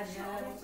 Agora.